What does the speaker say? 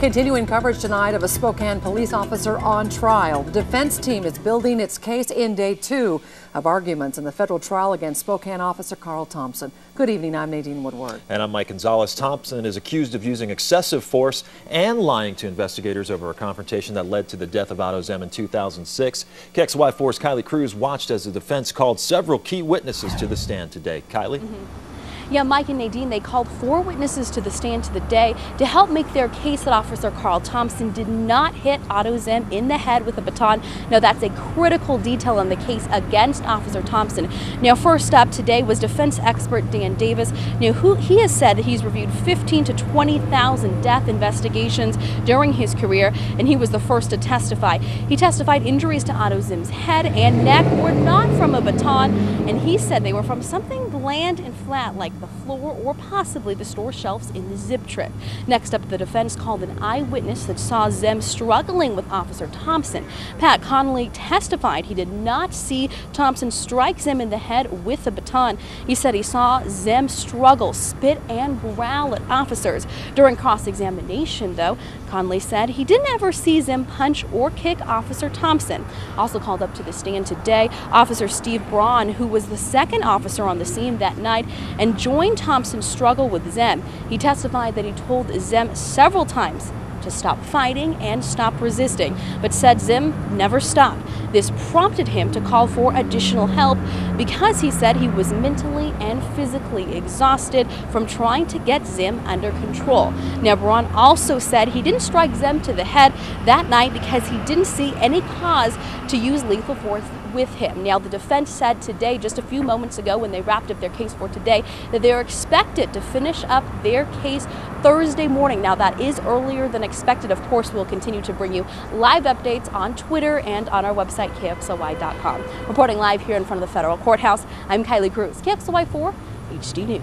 Continuing coverage tonight of a Spokane police officer on trial. The defense team is building its case in day two of arguments in the federal trial against Spokane officer Karl Thompson. Good evening, I'm Nadine Woodward. And I'm Mike Gonzalez. Thompson is accused of using excessive force and lying to investigators over a confrontation that led to the death of Otto Zehm in 2006. KXLY4's Kylee Cruz watched as the defense called several key witnesses to the stand today. Kylee? Mm -hmm. Yeah, Mike and Nadine, they called four witnesses to the stand to the day to help make their case that Officer Karl Thompson did not hit Otto Zehm in the head with a baton. Now, that's a critical detail in the case against Officer Thompson. Now, first up today was defense expert Dan Davis. Now, who he has said that he's reviewed 15 to 20,000 death investigations during his career, and he was the first to testify. He testified injuries to Otto Zehm's head and neck were not from a baton, and he said they were from something bland and flat like the floor or possibly the store shelves in the zip trip. Next up, the defense called an eyewitness that saw Zehm struggling with Officer Thompson. Pat Connolly testified he did not see Thompson strike Zehm in the head with a baton. He said he saw Zehm struggle, spit, and growl at officers. During cross-examination, though, Connolly said he didn't ever see Zehm punch or kick Officer Thompson. Also called up to the stand today, Officer Steve Braun, who was the second officer on the scene that night and joined Thompson's struggle with Zehm. He testified that he told Zehm several times to stop fighting and stop resisting, but said Zehm never stopped. This prompted him to call for additional help because he said he was mentally and physically exhausted from trying to get Zehm under control. Nebron also said he didn't strike Zehm to the head that night because he didn't see any cause to use lethal force with him. Now, the defense said today, just a few moments ago when they wrapped up their case for today, that they're expected to finish up their case Thursday morning. Now, that is earlier than expected. Of course, we'll continue to bring you live updates on Twitter and on our website, KXLY.com. Reporting live here in front of the federal courthouse, I'm Kylee Cruz, KXLY4 HD News.